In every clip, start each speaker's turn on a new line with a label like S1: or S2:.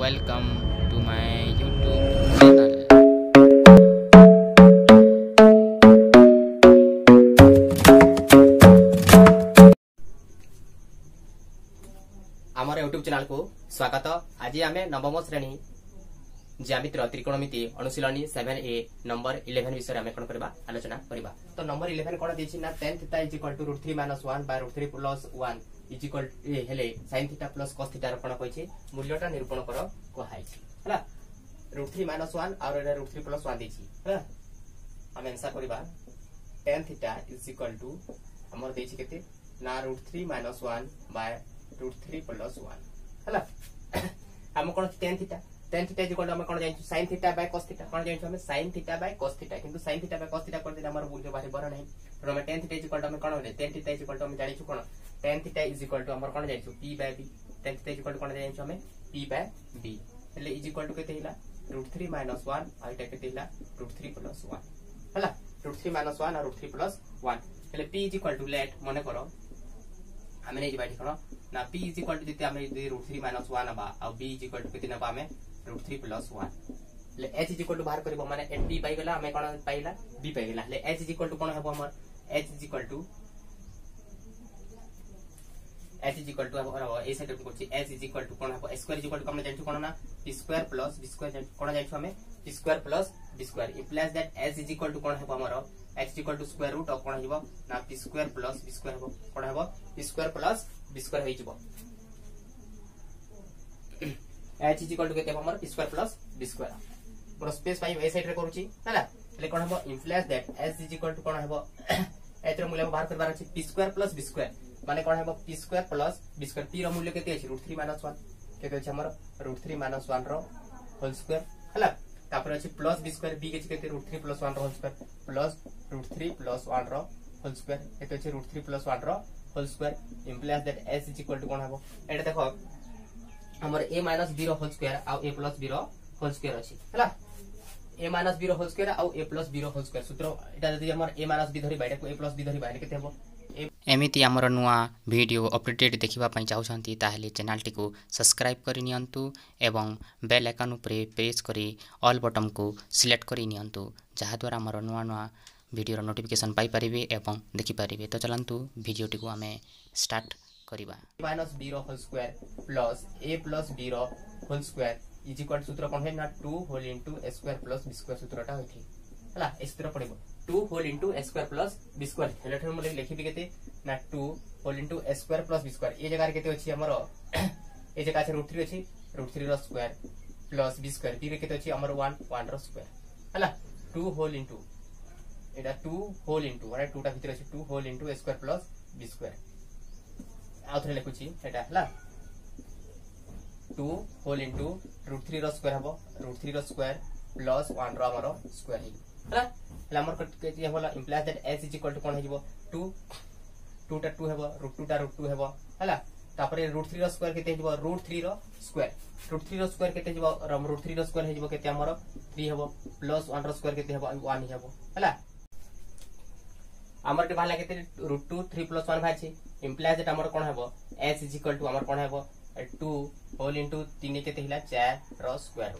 S1: welcome to my YouTube channel
S2: आमर YouTube channel को स्वागत आज आम नवम श्रेणी ज्यामित्र त्रिकोणमिति अनुशीलनी सेवेन ए नंबर इलेवेन विषय कौन करवा आलोचना करवा तो नंबर इलेवेन कौन देना tenth equal to root three minus one by root three plus one is equal হলে সাইন থিটা প্লস কস থিটার কোণ কইছে মূল্যটা নিরূপণ কর কুহাইছি হলা রুট থ্রি মাইনস ওয়ান আর এটা রুট থ্রি প্লস ওয়ান দিয়েছি হ্যাঁ আমি আনসার করিবা tan theta is equal to আমার দিয়েছি কেতে না root three minus one by root three plus one হলা আমি কোণ tan theta tan theta is equal to আমরা কোন জানি sin theta by cos theta কোন জানি আমি sin theta by cos theta কিন্তু sin theta by cos theta করে দিলে আমার বুঝতে পারি বড় নাই তো আমরা tan theta is equal to হলে tan theta is equal আমি জানি কোন tan theta is equal to ଆମର କ'ଣ ଜାଣିଛୁ p by b tan theta is equal to କ'ଣ ଜାଣିଛୁ ଆମେ p by b ହେଲେ is equal to କେତେ ହେଲା √3 minus 1 ଆଉ ଏଟା କେତେ ହେଲା √3 plus 1 ହେଲା √3 minus 1 ଆଉ √3 plus 1 ହେଲେ p is equal to let ମନେ କର ଆମେ ନେଇଯିବା ଏଠି କ'ଣ ନା p is equal to ଯଦି ଆମେ ଯଦି √3 minus 1 ନବା ଆଉ b is equal to କେତେ ନବା ଆମେ √3 plus 1 ହେଲେ h is equal to ବାହାର କରିବ ମାନେ p ପାଇଗଲା ଆମେ କ'ଣ ପାଇଲା b ପାଇଗଲା ହେଲେ h is equal to କ'ଣ ହେବ ଆମର h is equal to S is equal to A side to करछि एस इज इक्वल टू कोन हबो स्क्वायर इज इक्वल टू हम जानछु कोन ना p square plus b square कोन जानछु हमें p square plus b square implies that S is equal to कोन हबो हमरो x is equal to square root of कोन हबो ना p square plus b square हबो कोन हबो p square plus b square होई जबो h इज इक्वल टू केते हमर p square plus b square पुरो स्पेस पाई ए साइड रे करूची हला એટલે કોણ હବ implies that s equal to કોણ હବ એતર મૂલ્ય બહાર કરવાનું છે p2 b2 ମାନେ କଣ ହେବ P square plus B square ପିର ମୂଲ୍ୟ କେତେ ଅଛି ରୁଟ୍ ଥ୍ରୀ ମାଇନସ୍ ୱାନ୍ କେତେ ଅଛି ଆମର ରୁଟ୍ ଥ୍ରୀ ମାଇନସ୍ ୱାନ୍ର ହୋଲ୍ ସ୍କୋୟାର ହେଲା ତାପରେ ଅଛି ପ୍ଲସ୍ ବି ସ୍କୋୟାର ବି କିଛି କେତେ root three plus ୱାନ୍ର whole square plus root three plus ୱାନ୍ର whole square କେତେ ଅଛି root three plus ୱାନ୍ର whole square implies that S is equal to কোন হবো এটা দেখো আমার এ মাইনাস বি র হোল স্কোয়ার আউ এ প্লাস বি র হোল স্কোয়ার আছে হলা এ মাইনাস বি র হোল স্কোয়ার আউ এ প্লাস বি র হোল স্কোয়ার সূত্র এটা যদি আমার এ মাইনাস বি ধরিবা এটা কো এ প্লাস বি ধরিবা এটা কেতে হবো
S3: ଏମିତି ଆମର ନୂଆ ଭିଡ଼ିଓ ଅପଡ଼େଟ୍ ଦେଖିବା ପାଇଁ ଚାହୁଁଛନ୍ତି ତାହେଲେ ଚ୍ୟାନେଲ୍ଟିକୁ ସବସ୍କ୍ରାଇବ୍ କରି ନିଅନ୍ତୁ ଏବଂ ବେଲ୍ ଆଇକନ୍ ଉପରେ ପ୍ରେସ୍ କରି ଅଲ୍ ବଟମ୍କୁ ସିଲେକ୍ଟ କରି ନିଅନ୍ତୁ ଯାହାଦ୍ୱାରା ଆମର ନୂଆ ନୂଆ ଭିଡ଼ିଓର ନୋଟିଫିକେସନ୍ ପାଇପାରିବେ ଏବଂ ଦେଖିପାରିବେ ତ ଚାଲନ୍ତୁ ଭିଡ଼ିଓଟିକୁ ଆମେ ଷ୍ଟାର୍ଟ କରିବା
S2: minus Veer whole square plus A plus Veer whole square is equal ସୂତ୍ର କ'ଣ ହୁଏ ନା two whole into A square plus B square ସୂତ୍ରଟା ହୋଇଥାଏ ହେଲା ଏ ସୂତ୍ର ପଡ଼ିବ two whole into A square plus B square hello ठार मुझे लिखी के ना two whole into A square plus B square ये जगार के अच्छी आमर ये जगह अच्छे रुट थ्री अच्छी रुट थ्री रोयर प्लस बी स्क्वायर बी के अच्छी आमर वन वन रोयर है टू होल इंटू এটা টু হোল ইন্টু মানে টুটা ভিতরে আছে two whole into square plus B square আউথরে লেখুছি এটা হল two whole into root three র স্কোয়ার হব রুট থ্রি র স্কোয়ার প্লস ওয়ান র আমার স্কোয়ার হয়ে ହେଲା ହେଲେ ଆମର କେତେ ହେବ implies that S is equal to କ'ଣ ହେଇଯିବ ଟୁ ଟୁଟା ଟୁ ହେବ ରୁଟ୍ ଟୁଟା ରୁଟ୍ ଟୁ ହେବ ହେଲା ତାପରେ ରୁଟ୍ ଥ୍ରୀର ସ୍କୋୟାର କେତେ ହେଇଯିବ ରୁଟ୍ ଥ୍ରୀର ସ୍କୋୟାର ରୁଟ୍ ଥ୍ରୀର ସ୍କୋୟାର କେତେ ହେବ ରୁଟ୍ ଥ୍ରୀର ସ୍କୋୟାର ହେଇଯିବ କେତେ ଆମର ଥ୍ରୀ ହେବ ପ୍ଲସ୍ ୱାନ୍ର ସ୍କୋୟାର କେତେ ହେବ ୱାନ୍ ହେବ ହେଲା ଆମର ଏଠି ବାହାରିଲା କେତେ root two three plus one ବାହାରିଛି ଇମ୍ପ୍ଲାଏଜ୍ ଦ୍ୟାଟ୍ ଆମର କ'ଣ ହେବ ଏସ୍ ଇଜ୍ ଇକ୍ୱାଲ୍ ଟୁ ଆମର କ'ଣ ହେବ ଟୁ ହୋଲ୍ ଇଣ୍ଟୁ ତିନି କେତେ ହେଲା ଚାରର ସ୍କୋୟାର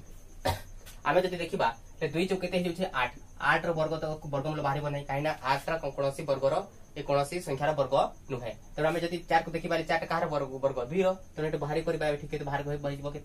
S2: ଆମେ ଯଦି ଦେଖିବା ଦୁଇ ଚଉ କେତେ ହେଇଯାଉଛି ଆଠ आठ रर्ग वर्ग तो मूल बाहर ना कहीं आठ कौन वर्गर कौन संख्यार वर्ग नुहे तेनाली चार को देखा चार कहार वर्ग वर्ग दुई रेट बाहरी कर बाहर बहुत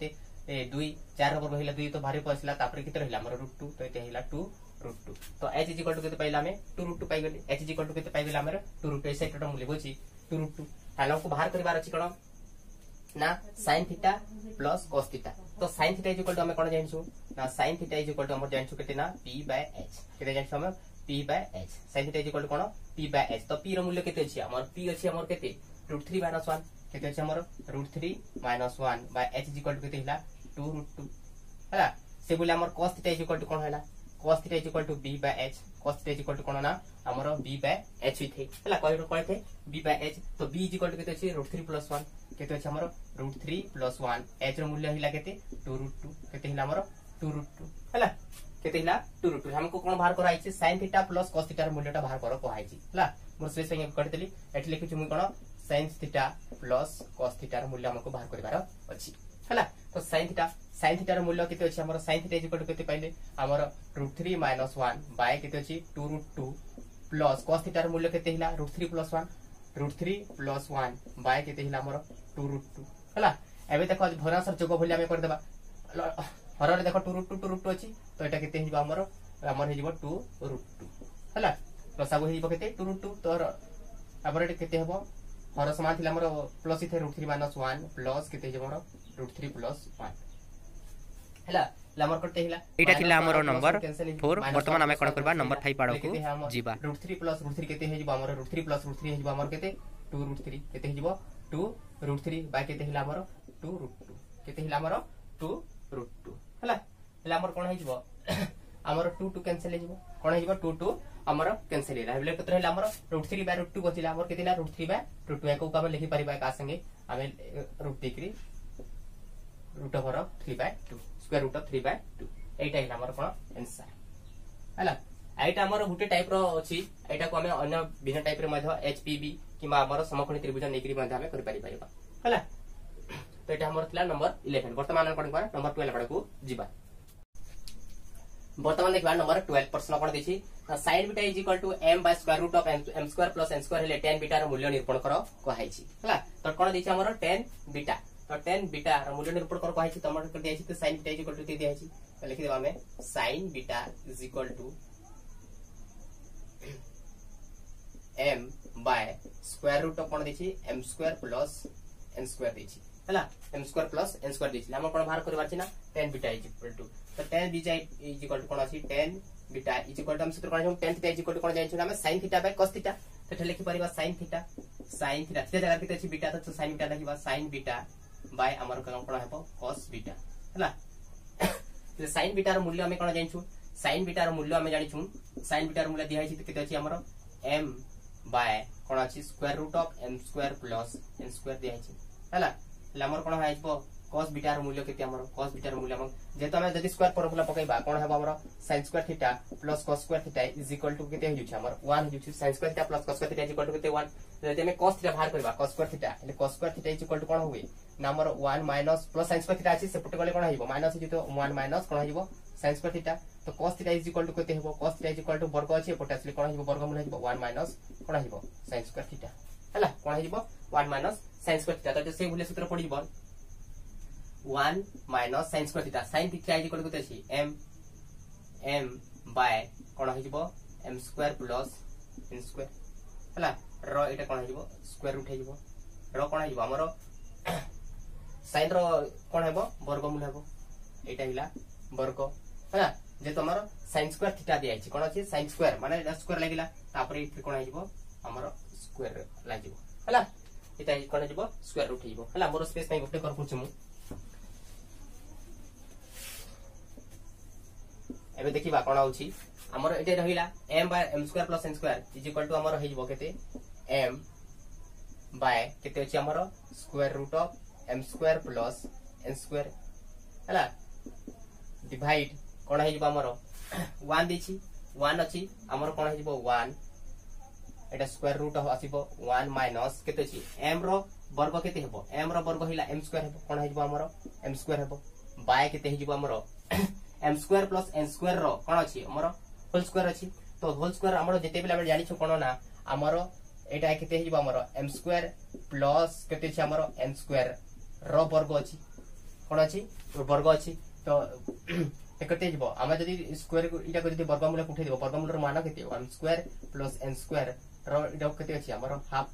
S2: दुई चार वर्ग है दुई तो बाहर आसला रहा रुट टू तो ये टू रुट टू तो एच इज इक्वल टू कहते पाला टू रुट टू पाइली एच इज इक्वल टू कहते टू रुट टूट मूल्य बोलिए टू रुट टू हालांकि बाहर करना सैन फिटा प्लस कस्टिटा তো sin θ इज इक्वल टू हमें कोन जानछु ना sin θ इज इक्वल टू हम जानछु केतना p बाय h केटा जानछु हम p by h sin θ is equal to cone p by h तो p रो मूल्य केते अछि हमर p अछि हमर केते √3 1 केते अछि हमर √3 1 by h is equal to केते हिला 2 √2 हला से बोले हमर cos θ इज इक्वल टू कोन हला cos θ is equal to b by h cos θ is equal to कोन ना हमर b बाय h होई थे हला कोइ कोइ थे b बाय h तो b इज इक्वल टू केते अछि √3 1 केते अछि हमर root three plus one H रूल्य है के टू रुट टू के टू रुट टू है के टू रुट टू आमको कौन बाहर कराई सैन थीटा प्लस कस थीटार मूल्यटा बाहर कर कहुई है मोर से कही एट लिखुची मुझे कौन सैन थीटा प्लस कस थीटार मूल्य आमको बाहर कर अच्छी है तो सैन थीटा सैन थीटार मूल्य के आम सैन थीटा इक्वल टू के आम root three minus one by के two root two plus cos थीटार मूल्य के root three plus one root three plus one by के टू रुट टू ହେଲା ଏବେ ଦେଖ ଭଗ୍ନାଂଶର ଯୋଗ ଭୁଲି ଆମେ କରିଦେବା ହରରେ ଦେଖ two root two two root two ଅଛି ତ ଏଇଟା କେତେ ହେଇଯିବ ଆମର ଆମର ହେଇଯିବ ଟୁ ରୁଟ୍ ଟୁ ହେଲା ଲସାଗୁ ହେଇଯିବ କେତେ ଟୁ ରୁଟ୍ ଟୁ ତ ଆମର ଏଠି କେତେ ହେବ হর সমান লা আমার plus ইথে root three minus one plus কেতে হয়ে আমার রুট থ্রি প্লস ওয়ান হ্যাঁ আমার করতে হলা এটা লা আমার নম্বর 4 বর্তমান আমি কোন করবা নম্বর 5 আড়কু জিবা root three plus root three কেতে হয়ে যাব আমার root three plus root three হয়ে যাব আমার কেতে 2 রুট থ্রি কেতে হয়ে যাব 2 রুট থ্রি বাই কেতে হল আমার টু রুট টু কেতে হল আমার টু রুট টু হল হলে আমার কোণ হয়ে আমার টু টু ক্যানসেল হয়ে কোণ হয়ে টু টু আমার ক্যানসেল হল হলে কত হল আমার root three by root two বচিলা আমার কেতে হল root three by root two একু আমি লিখিপার কাহ সাথে আমি রুট দিয়ে root of three by two square root of three by two এইটা হল আমার কোণ আনসার হ্যাঁ ଏଇଟା ଆମର ଗୋଟେ ଟାଇପ୍ର ଅଛି ଏଇଟାକୁ ଆମେ ଅନ୍ୟ ଭିନ୍ନ ଟାଇପ୍ରେ ମଧ୍ୟ ଏଚ୍ ପି ବି କିମ୍ବା ଆମର ସମକୋଣୀ ତ୍ରିଭୁଜ ନେଇକରି ମଧ୍ୟ ଆମେ କରିପାରିପାରିବା ହେଲା ତ ଏଇଟା ଆମର ଥିଲା ନମ୍ବର ଇଲେଭେନ୍ ବର୍ତ୍ତମାନ କ'ଣ କରିବା ନମ୍ବର ଟୁଏଲ୍ଭ ଆଡ଼କୁ ଯିବା বর্তমান দেখবা নম্বর টুয়েলভ প্রশ্ন কোণ দিয়েছি sine beta is equal to M by square root of M square plus M square হলে টেন বিটার মূল্য নিরূপণ কর কুহাইছি হ্যাঁ তো কোণ দিয়েছি আমার টেন বিটা তো টেন বিটার মূল্য নিরূপণ কর কুহাইছি তোমার দিয়েছি sine beta is equal to দিয়ে দিয়েছি লিখে দেবা আমি sine beta is equal to M by square root of কোন দিছি M square plus N square দিছি ହେଲା m square plus n square দিছিল আমরা কোন বাহার করিবার আছে না tan beta is equal to তো tan beta is equal to কোন আছে tan beta is equal to আমরা সূত্র কোন আছে tan theta is equal to কোন জানি আমরা sin theta by cos theta তো এটা লিখি পারিবা sin theta sin theta theta জায়গা কিতে আছে বিটা তো sin বিটা লিখিবা sin বিটা বাই আমার কোন কোন হবো cos বিটা ହେଲା তো sin বিটার মূল্য আমি কোন জানিছু sin বিটার মূল্য আমি জানিছু sin বিটার মূল্য দিয়া হইছে কিতে আছে আমার m বাই কোণ আছে square root of M square plus N square দিয়া হয়েছে হ্যাঁ তাহলে আমার কোণ হয়ে যাব কস বিটার মূল্য কেতে আমার কস বিটার মূল্য আমার যেহেতু আমি যদি স্কোয়ার ফর্মুলা পকাইবা কোণ হব আমার sine square theta plus cos square theta is equal to কেতে হইছে আমার 1 হইছে sine square theta plus cos square theta is equal to কেতে 1 যদি আমি কস থিটা বাহার করিবা কস স্কোয়ার থিটা তাহলে cos square theta is equal to কোণ হুয়ে না আমার 1 minus plus sine square theta আছে সেপটে গলে কোণ হইব মাইনাস হইছে তো 1 মাইনাস কোণ হইব সাইন স্কোয়ার থিটা ତ cos theta is equal to କେତେ ହେବ cos theta is equal to ବର୍ଗ ଅଛି ଏପଟେ ଆସିଲେ କ'ଣ ହେଇଯିବ ବର୍ଗମୂଳ ହେଇଯିବ ୱାନ୍ ମାଇନସ୍ କ'ଣ ହେଇଯିବ ସାଇନ୍ ସ୍କୋୟାର ଥିଟା ହେଲା କ'ଣ ହେଇଯିବ one minus sine square theta ତ ସେଇ ଭୁଲିଆ ସୂତ୍ର ପଡ଼ିଯିବ one minus sine square theta sine theta is equal to କେତେ ଅଛି ଏମ୍ ଏମ୍ ବାଏ କ'ଣ ହେଇଯିବ M square plus N square ହେଲା ର ଏଇଟା କ'ଣ ହେଇଯିବ ସ୍କୋୟାର ରୁଟ୍ ହେଇଯିବ ର କ'ଣ ହେଇଯିବ ଆମର ସାଇନ୍ର କ'ଣ ହେବ ବର୍ଗମୂଳ ହେବ ଏଇଟା ହେଲା ବର୍ଗ ହେଲା যে তোমার সাইন স্কোয়ার থিটা দিয়া হয়েছে কোণ আছে সাইন স্কোয়ার মানে স্কোয়ার লাগিলা তারপরে এটি কোণ হয়ে আমার স্কোয়ার লাগিব হ্যাঁ এটা কোণ যাব স্কোয়ার রুট হয়ে হ্যাঁ মোর স্পেস পাই গোটে কর করছি মু এবে দেখিবা কোণ হচ্ছে আমার এটা রহিলা M by M square plus N square is equal to আমার হয়ে কেতে এম বাই কেতে অছি আমার square root of M square plus N square হ্যাঁ ডিভাইড କ'ଣ ହେଇଯିବ ଆମର ୱାନ୍ ଦେଇଛି ୱାନ୍ ଅଛି ଆମର କ'ଣ ହେଇଯିବ ୱାନ୍ এটা ସ୍କୋୟାର ରୁଟ୍ ଆସିବ ୱାନ୍ ମାଇନସ୍ କେତେ ଅଛି ଏମ୍ ର ବର୍ଗ କେତେ ହେବ ଏମ୍ ର ବର୍ଗ ହେଲା ଏମ୍ ସ୍କୋୟାର ହେବ କ'ଣ ହେଇଯିବ ଆମର ଏମ୍ ସ୍କୋୟାର ହେବ ବାଏ କେତେ ହେଇଯିବ ଆମର M square plus N square ର କ'ଣ ଅଛି ଆମର ହୋଲ୍ ସ୍କୋୟାର ଅଛି ତ ହୋଲ୍ ସ୍କୋୟାର ଆମର ଯେତେବେଳେ ଆମେ ଜାଣିଛୁ କ'ଣ ନା ଆମର এটা কেতে হয়ে আমার এম স্কোয়ার প্লস কেতে আছে আমার এম স্কোয়ার র বর্গ অছি কোণ অছি বর্গ অছি তো কেটে যাব আমি যদি স্কোয়ার এটা যদি বর্গমূলক উঠাই দেব বর্গমূলর মান কেতে one square plus N square র এটা কেতে আছে আমার হাফ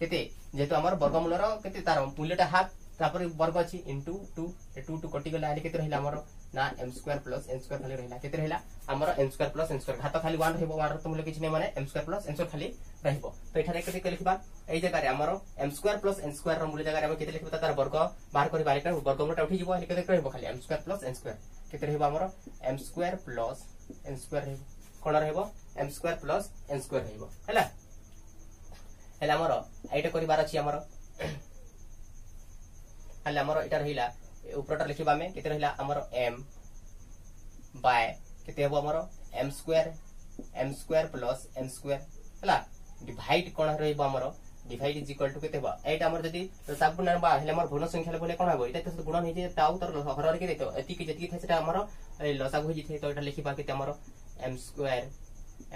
S2: কেতে যেহেতু আমার বর্গমূলর কেতে তার মূল্যটা হাফ তারপরে বর্গ আছে ইনটু টু টু টু কটিগলা আনি কেতে রহিলা আমার না M square plus N square খালি রহিলা কেতে রহিলা আমার M square plus N square ঘাত খালি ওয়ান রহব ওয়ানর তো মূল্য কিছু নেই মানে M square plus N square খালি রহব তো এখানে কেতে লিখবা এই জায়গায় আমার M square plus N square মূল্য জায়গায় আমি কেতে লিখবা তার বর্গ বাহার করিবা বর্গমূলটা উঠি যাব কেতে রহব খালি M square plus N square କେତେ ରହିବ ଆମର M square plus N square ରହିବ କ'ଣ ରହିବ M square plus N square ରହିବ ହେଲା ହେଲେ ଆମର ଏଇଟା କରିବାର ଅଛି ଆମର ହେଲେ ଆମର ଏଇଟା ରହିଲା ଉପରଟା ଲେଖିବା ଆମେ କେତେ ରହିଲା ଆମର ଏମ୍ ବାଏ କେତେ ହେବ ଆମର M square M square plus M square ହେଲା ଡିଭାଇଡ୍ କ'ଣ ରହିବ ଆମର ডিভাইড ইজ ইকুয়াল টু কেতে হব এইটা আমার যদি সাবগুণ আনবা হেলে আমার ভগ্ন সংখ্যা বলে কোন হব এটা তো গুণ হই যায় তাও তার হরর কেতে তো এতিকি যেতিকি থাকে সেটা আমার লসাগু হই যায় তো এটা লিখিবা কেতে আমার m square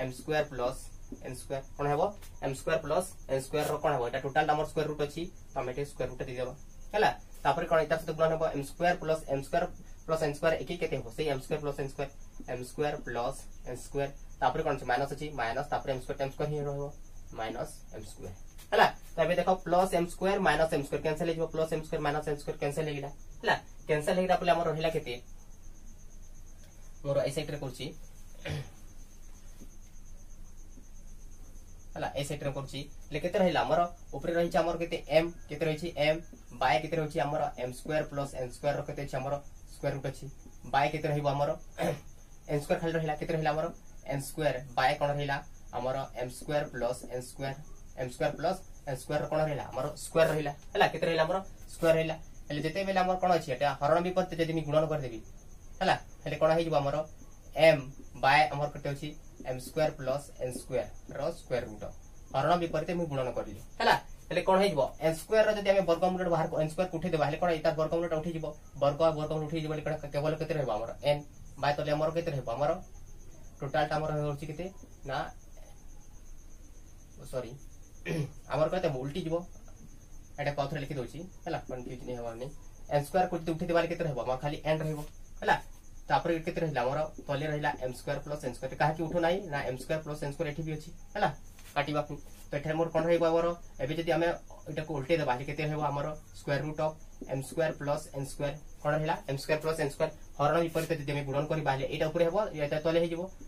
S2: m square plus n square কোন হব m square plus n square র কোন হব এটা টোটাল আমার স্কয়ার রুট আছে তো আমি এটা স্কয়ার রুট দিয়ে দেব হেলা তারপরে কোন এটা সাথে গুণ হব m square plus m square plus n square একে কেতে হব সেই m square plus n square m square plus n square তারপরে কোন আছে মাইনাস আছে মাইনাস তারপরে m স্কয়ার টাইম স্কয়ার হি রহব মাইনাস m স্কয়ার ହେଲା ଏବେ ଦେଖ plus M square minus M square cancel ହେଇଯିବ plus M square minus M square cancel ହେଇଗଲା ହେଲା କ୍ୟାନସେଲ ହେଇଗଲା ପରେ ଆମର ରହିଲା କେତେ ମୋର ଏଇ ସାଇଡ୍ରେ କରୁଛି ହେଲା ଏ ସାଇଡ୍ରେ କରୁଛି ହେଲେ କେତେ ରହିଲା ଆମର ଉପରେ ରହିଛି ଆମର କେତେ ଏମ୍ କେତେ ରହିଛି ଏମ୍ ବାଏ କେତେ ରହିଛି ଆମର ଏମ୍ ସ୍କୋୟାର ପ୍ଲସ୍ ଏମ୍ ସ୍କୋୟାରର କେତେ ଅଛି ଆମର ସ୍କୋୟାର ରୁଟ୍ ଅଛି ବାଏ କେତେ ରହିବ ଆମର ଏମ୍ ସ୍କୋୟାର ଖାଲି ରହିଲା କେତେ ରହିଲା ଆମର ଏମ୍ ସ୍କୋୟାର ବାଏ କ'ଣ ରହିଲା ଆମର M square plus M square M square plus M square कौन रहा आम रहा के रहा स्क्वायर रहा जिते बेले कौन अच्छे हरण विपत्ति जब गुणन करदेवि है कौन होमर एम बाय आमर कटे अच्छी M square plus M square root हरण विपरीत मुझे गुणन करी है कौन हो एम स्क् जब आम वर्गमूल बाहर एम स्क् उठे देवा कौन तार वर्गमूल उठी वर्ग वर्गमूल उठी केवल कैसे रहा एन बाय तले आमर के आमर टोटाल आमर होते ना सॉरी আমার কথা উল্টি যাব এটা কথরে লিখি দেছি হল কনফ্যুজন হবার নাই এম স্কোয়ার যদি উঠে দেওয়া কেতে রহব আমার খালি এন রহব হল তাপরে কেতে রহিলা আমার তলে রহিলা M square plus N square কাহি উঠো নাই না M square plus N square এটি বি অছি হল কাটিবা তো এঠারে মোর কোন রহিব আমার এবে যদি আমি এটাকে উল্টাই দেবা কেতে রহব আমার square root of M square plus N square কোন রহিলা M square plus N square হরণ বিপরীত যদি আমি গুণন করি বাহিলে এটা উপরে হব এটা তলে হয়ে যাব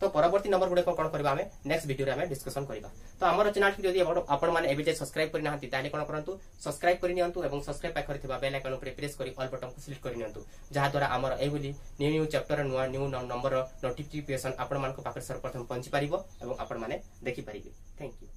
S2: তো পরবর্তী নম্বর গুড়ি কোণ করা আমি নেক্সট ভিডিওরে আমি ডিসকসন করা তো আমার চ্যানেলটি যদি আপনার এবে যাই সবসক্রাইব করে না তাহলে কোণ করতু সবসক্রাইব করে নিউ এবং সবসক্রাইব পাখে থাকা বেল আইকন উপরে প্রেস করে অল বটনকে সিলেক্ট করে নিউ যাদ্বারা আমার এইভাবে নিউ নিউ চ্যাপ্টর নূয় নিউ নম্বর নোটিফিকেসন আপনার পাখে সর্বপ্রথম পৌঁছি পাব এবং আপনার দেখিপারে থ্যাংক ইউ